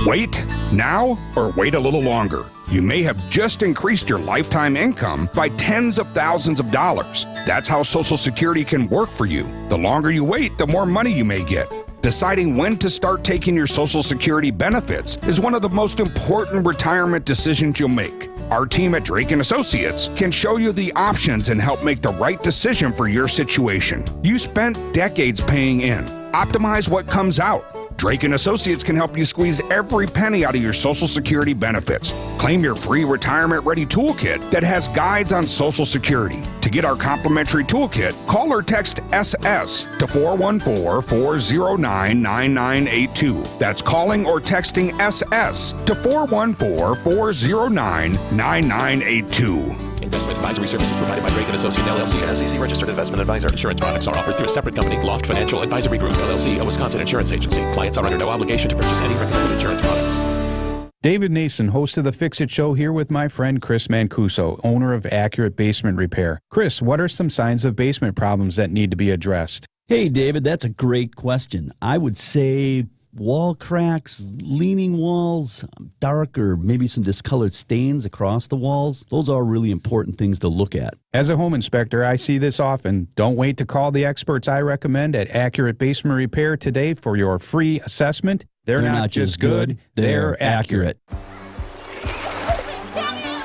Wait now or wait a little longer. You may have just increased your lifetime income by tens of thousands of dollars. That's how Social Security can work for you. The longer you wait, the more money you may get. Deciding when to start taking your Social Security benefits is one of the most important retirement decisions you'll make. Our team at Drake and Associates can show you the options and help make the right decision for your situation. You spent decades paying in. Optimize what comes out. Drake and Associates can help you squeeze every penny out of your Social Security benefits. Claim your free retirement ready toolkit that has guides on Social Security. To get our complimentary toolkit, call or text SS to 414-409-9982. That's calling or texting SS to 414-409-9982. Investment advisory services provided by Drake and Associates LLC, an SEC registered investment advisor. Insurance products are offered through a separate company, Loft Financial Advisory Group LLC, a Wisconsin insurance agency. Clients are under no obligation to purchase any recommended insurance products. David Nason, host of the Fix It Show, here with my friend Chris Mancuso, owner of Accurate Basement Repair. Chris, what are some signs of basement problems that need to be addressed? Hey, David, that's a great question. I would say wall cracks, leaning walls, dark or maybe some discolored stains across the walls. Those are really important things to look at. As a home inspector, I see this often. Don't wait to call the experts I recommend at Accurate Basement Repair today for your free assessment. They're, They're not, not just just good, good, they're, they're accurate.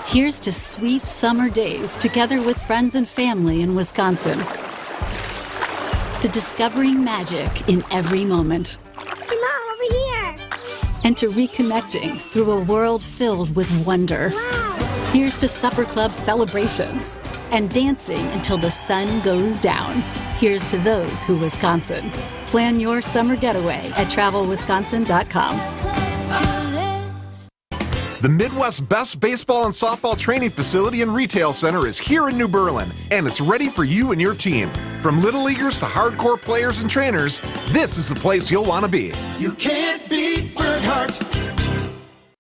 Here's to sweet summer days together with friends and family in Wisconsin. To discovering magic in every moment. And to reconnecting through a world filled with wonder. Here's to Supper Club celebrations and dancing until the sun goes down. Here's to those who Wisconsin. Plan your summer getaway at travelwisconsin.com. The Midwest's best baseball and softball training facility and retail center is here in New Berlin, and it's ready for you and your team. From little leaguers to hardcore players and trainers, this is the place you'll want to be. You can't beat Burghardt.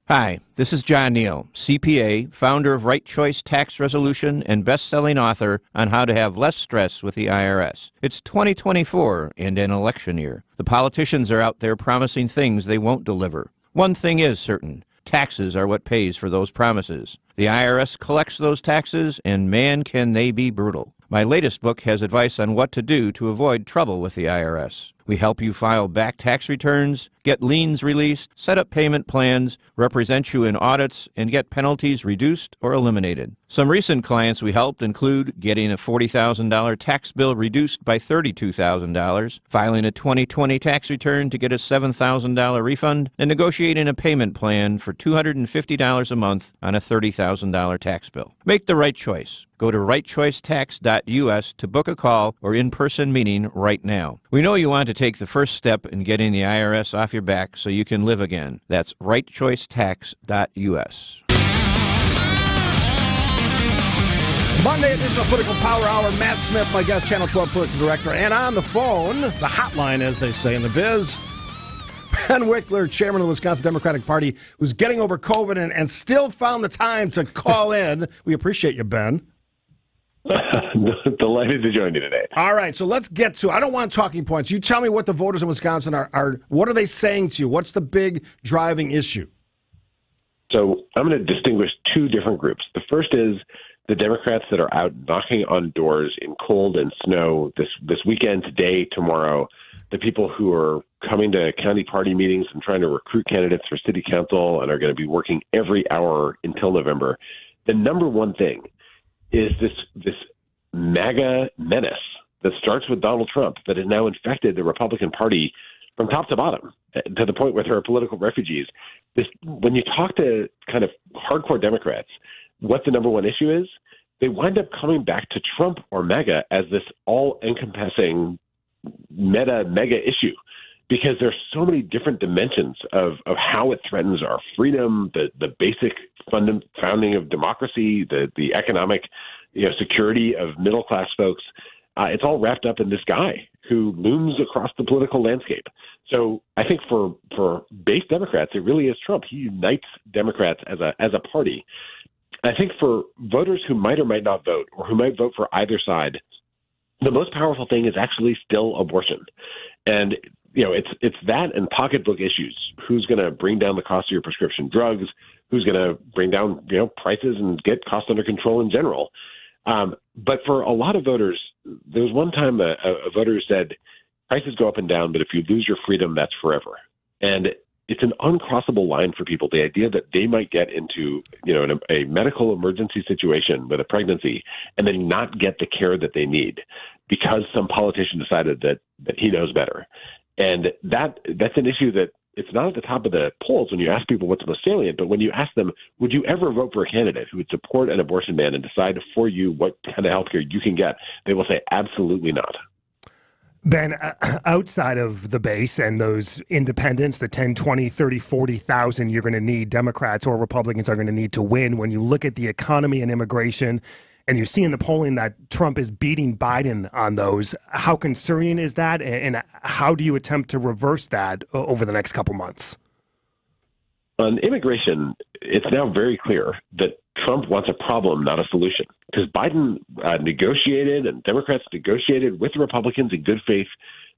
Hi, this is John Neal, CPA, founder of Right Choice Tax Resolution, and best selling author on how to have less stress with the IRS. It's 2024 and an election year. The politicians are out there promising things they won't deliver. One thing is certain taxes are what pays for those promises. The IRS collects those taxes, and man, can they be brutal. My latest book has advice on what to do to avoid trouble with the IRS. We help you file back tax returns, get liens released, set up payment plans, represent you in audits, and get penalties reduced or eliminated. Some recent clients we helped include getting a $40,000 tax bill reduced by $32,000, filing a 2020 tax return to get a $7,000 refund, and negotiating a payment plan for $250 a month on a $30,000 tax bill. Make the right choice. Go to rightchoicetax.us to book a call or in person meeting right now. We know you want to take the first step in getting the IRS off your back so you can live again. That's rightchoicetax.us. Monday edition of Political Power Hour. Matt Smith, my guest, Channel 12 political director, and on the phone, the hotline, as they say in the biz, Ben Wickler, chairman of the Wisconsin Democratic Party, who's getting over COVID and, and still found the time to call in. We appreciate you, Ben. Delighted to join you today. All right, so let's get to. I don't want talking points. You tell me what the voters in Wisconsin are. are what are they saying to you? What's the big driving issue? So I'm going to distinguish two different groups. The first is the Democrats that are out knocking on doors in cold and snow this this weekend, today, tomorrow. The people who are coming to county party meetings and trying to recruit candidates for city council and are going to be working every hour until November. The number one thing is this this MAGA menace that starts with Donald Trump that has now infected the Republican Party from top to bottom eh, to the point where there are political refugees. This, when you talk to kind of hardcore Democrats, what the number one issue is, they wind up coming back to Trump or MAGA as this all encompassing meta mega issue because there's so many different dimensions of, of how it threatens our freedom, the, the basic founding of democracy, the, the economic you know, security of middle class folks. Uh, it's all wrapped up in this guy who looms across the political landscape. So I think for for base Democrats, it really is Trump. He unites Democrats as a as a party. I think for voters who might or might not vote, or who might vote for either side, the most powerful thing is actually still abortion. And you know, it's it's that and pocketbook issues. Who's going to bring down the cost of your prescription drugs? Who's going to bring down you know prices and get costs under control in general? Um, but for a lot of voters, there was one time a, a voter said, "Prices go up and down, but if you lose your freedom, that's forever." And it's an uncrossable line for people. The idea that they might get into, you know, an, a medical emergency situation with a pregnancy and then not get the care that they need because some politician decided that that he knows better, and that that's an issue that it's not at the top of the polls when you ask people what's most salient, but when you ask them, would you ever vote for a candidate who would support an abortion ban and decide for you what kind of health care you can get, they will say absolutely not. Ben, uh, outside of the base and those independents, the 10, 20, 30, 40,000 you're going to need, Democrats or Republicans are going to need to win. When you look at the economy and immigration, and you see in the polling that Trump is beating Biden on those, how concerning is that? And how do you attempt to reverse that over the next couple months? On immigration, it's now very clear that Trump wants a problem, not a solution. Because Biden uh, negotiated and Democrats negotiated with Republicans in good faith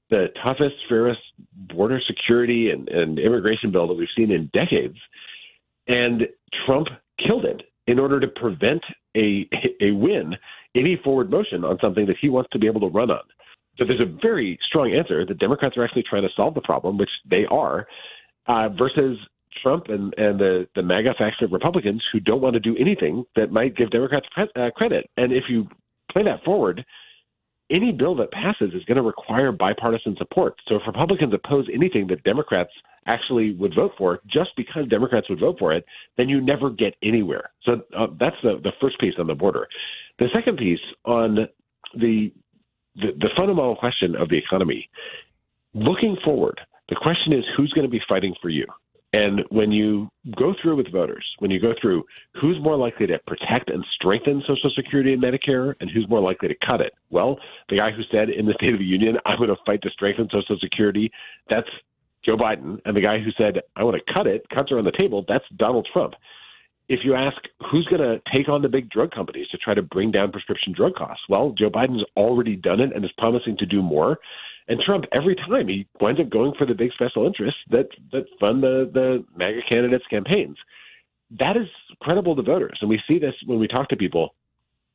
the toughest, fairest border security and, and immigration bill that we've seen in decades. And Trump killed it in order to prevent a, a win, any forward motion on something that he wants to be able to run on. So there's a very strong answer that Democrats are actually trying to solve the problem, which they are, uh, versus Trump and, and the, the MAGA faction of Republicans who don't want to do anything that might give Democrats pre- uh, credit. And if you play that forward, any bill that passes is going to require bipartisan support. So if Republicans oppose anything that Democrats actually would vote for, it just because Democrats would vote for it, then you never get anywhere. So uh, that's the, the first piece on the border. The second piece on the, the the fundamental question of the economy. Looking forward, the question is who's going to be fighting for you. And when you go through with voters, when you go through who's more likely to protect and strengthen Social Security and Medicare and who's more likely to cut it, well, the guy who said in the State of the Union, I'm going to fight to strengthen Social Security, that's Joe Biden. And the guy who said, I want to cut it, cuts are on the table, that's Donald Trump. If you ask who's going to take on the big drug companies to try to bring down prescription drug costs, well, Joe Biden's already done it and is promising to do more. And Trump, every time he winds up going for the big special interests that that fund the the MAGA candidates' campaigns. That is credible to voters, and we see this when we talk to people.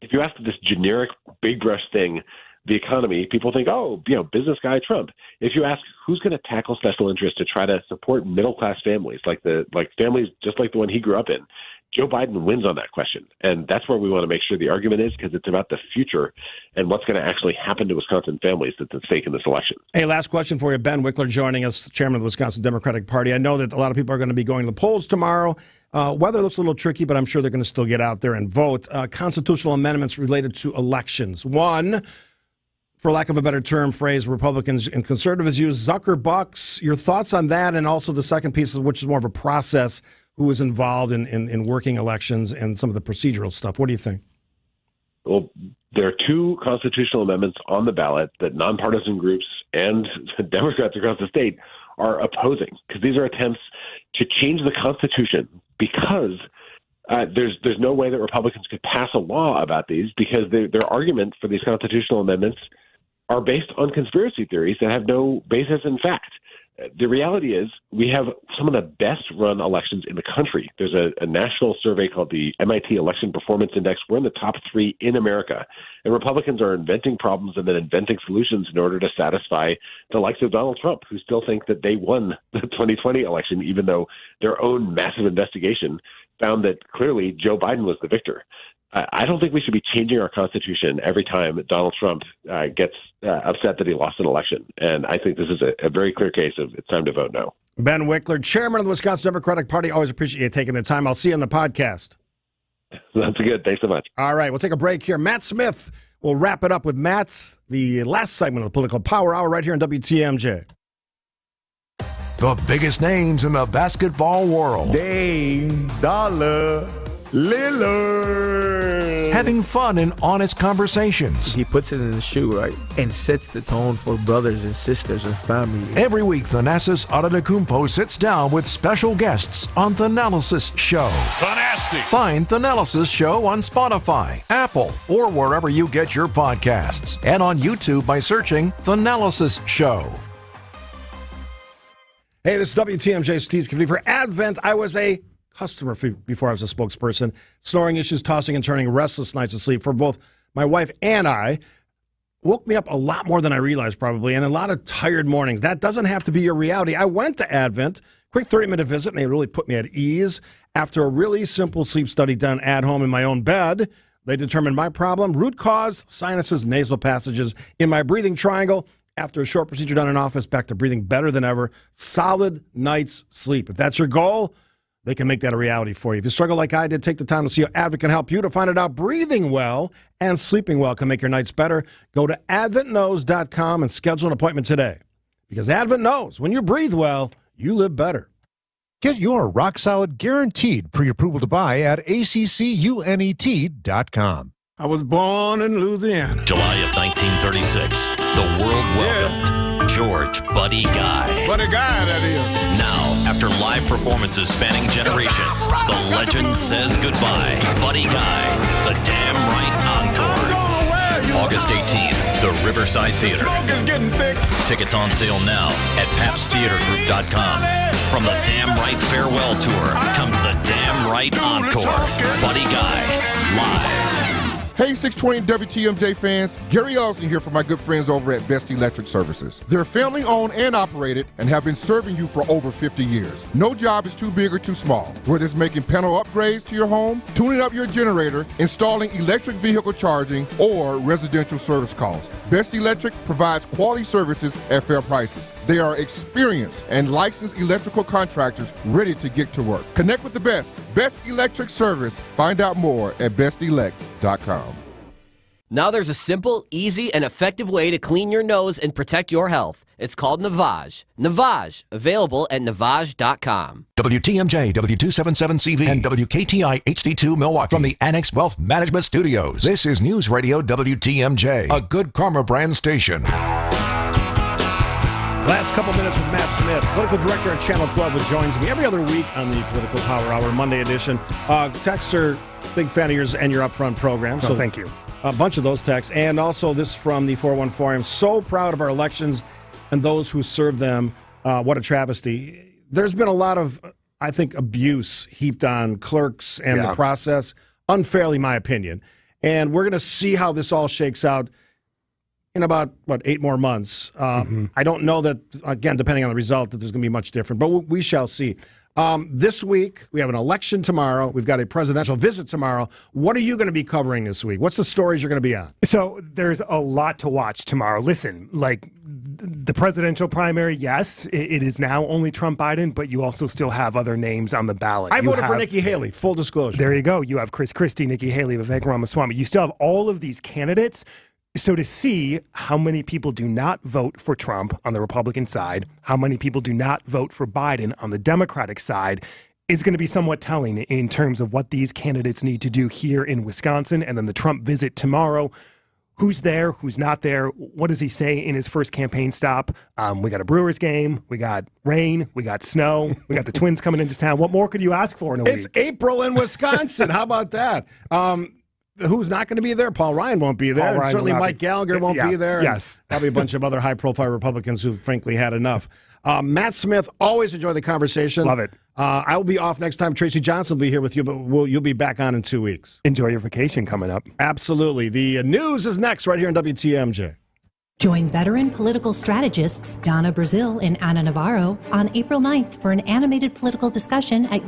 If you ask this generic big brush thing, the economy, people think, oh, you know, business guy Trump. If you ask who's going to tackle special interests to try to support middle class families, like the like families just like the one he grew up in, Joe Biden wins on that question. And that's where we want to make sure the argument is because it's about the future and what's going to actually happen to Wisconsin families that's at stake in this election. Hey, last question for you. Ben Wickler joining us, chairman of the Wisconsin Democratic Party. I know that a lot of people are going to be going to the polls tomorrow. Uh, weather looks a little tricky, but I'm sure they're going to still get out there and vote. Uh, constitutional amendments related to elections. One, for lack of a better term, phrase Republicans and conservatives use Zucker Bucks. Your thoughts on that, and also the second piece, which is more of a process who is involved in, in, in working elections and some of the procedural stuff. What do you think? Well, there are two constitutional amendments on the ballot that nonpartisan groups and Democrats across the state are opposing because these are attempts to change the Constitution because uh, there's there's no way that Republicans could pass a law about these because their their argument for these constitutional amendments are based on conspiracy theories that have no basis in fact the reality is we have some of the best run elections in the country. There's a, a, national survey called the MIT Election Performance Index. We're in the top three in America. And Republicans are inventing problems and then inventing solutions in order to satisfy the likes of Donald Trump, who still think that they won the 2020 election, even though their own massive investigation found that clearly Joe Biden was the victor. I don't think we should be changing our constitution every time Donald Trump uh, gets uh, upset that he lost an election. And I think this is a, a, very clear case of it's time to vote no. Ben Wickler, chairman of the Wisconsin Democratic Party. Always appreciate you taking the time. I'll see you on the podcast. That's good. Thanks so much. All right, we'll take a break here. Matt Smith will wrap it up with Matt's the last segment of the Political Power Hour right here on WTMJ. The biggest names in the basketball world. Dame Dollar Lillard. Having fun and honest conversations. He puts it in the shoe, right? And sets the tone for brothers and sisters and family. Every week, Thanasis Adetokounmpo sits down with special guests on Thanalysis Show. Fantastic. Find Thanalysis Show on Spotify, Apple, or wherever you get your podcasts. And on YouTube by searching Thanalysis Show. Hey, this is WTMJ Steve Scaffidi For Advent, I was a customer before I was a spokesperson. Snoring issues, tossing and turning, restless nights of sleep for both my wife and I. Woke me up a lot more than I realized, probably, and a lot of tired mornings. That doesn't have to be your reality. I went to Advent, quick 30 minute visit, and they really put me at ease. After a really simple sleep study done at home in my own bed, they determined my problem root cause, sinuses, nasal passages in my breathing triangle. After a short procedure done in office, back to breathing better than ever. Solid night's sleep. If that's your goal, they can make that a reality for you. If you struggle like I did, take the time to see how Advent can help you to find it out breathing well and sleeping well can make your nights better. Go to adventknows.com and schedule an appointment today. Because Advent knows when you breathe well, you live better. Get your rock solid guaranteed pre approval to buy at accunet.com. I was born in Louisiana. July of 1936. The world welcomed yeah. George Buddy Guy. Buddy Guy, that is. Now, after live performances spanning generations, the legend says goodbye. Buddy Guy, the damn right encore. August 18th, the Riverside Theater. The smoke is getting thick. Tickets on sale now at pabsttheatergroup.com. From the Damn Right Farewell Tour comes the Damn Right Encore. Buddy Guy, live. Hey, 620 WTMJ fans, Gary Olson here for my good friends over at Best Electric Services. They're family owned and operated and have been serving you for over 50 years. No job is too big or too small, whether it's making panel upgrades to your home, tuning up your generator, installing electric vehicle charging, or residential service calls. Best Electric provides quality services at fair prices. They are experienced and licensed electrical contractors ready to get to work. Connect with the best. Best Electric Service. Find out more at bestelect.com. Now there's a simple, easy, and effective way to clean your nose and protect your health. It's called Navage. Navage, available at Navage.com. WTMJ, W277CV, and WKTI HD2 Milwaukee from the Annex Wealth Management Studios. This is News Radio WTMJ, a good karma brand station. Last couple minutes with Matt Smith, political director at Channel 12, who joins me every other week on the Political Power Hour Monday edition. Uh, Texter, big fan of yours and your upfront program. Oh, thank you. A bunch of those texts. And also this from the 414. I'm so proud of our elections and those who serve them. Uh, what a travesty. There's been a lot of, I think, abuse heaped on clerks and Yeah. the process, unfairly, my opinion. And we're going to see how this all shakes out in about what eight more months. Um, I don't know that again, depending on the result, that there's going to be much different, but we we shall see. Um, this week we have an election tomorrow. We've got a presidential visit tomorrow. What are you going to be covering this week? What's the stories you're going to be on? So there's a lot to watch tomorrow. Listen, like the presidential primary, yes, it is now only Trump Biden, but you also still have other names on the ballot. I You voted for Nikki Haley. Full disclosure. There you go. You have Chris Christie, Nikki Haley, Vivek Ramaswamy. You still have all of these candidates. So to see how many people do not vote for Trump on the Republican side, how many people do not vote for Biden on the Democratic side, is going to be somewhat telling in terms of what these candidates need to do here in Wisconsin. And then the Trump visit tomorrow. Who's there? Who's not there? What does he say in his first campaign stop? Um, we got a Brewers game. We got rain. We got snow. We got the Twins coming into town. What more could you ask for in a It's week? April in Wisconsin. How about that? Um, who's not going to be there? Paul Ryan won't be there. Paul Ryan certainly Mike be- Gallagher won't Yeah, be there. yes. Probably a bunch of other high profile Republicans who've frankly had enough. Um, Matt Smith, always enjoy the conversation. Love it. Uh, I will be off next time. Tracy Johnson will be here with you, but we'll, you'll be back on in two weeks. Enjoy your vacation coming up. Absolutely. The uh, news is next right here on WTMJ. Join veteran political strategists Donna Brazile and Ana Navarro on April 9th for an animated political discussion at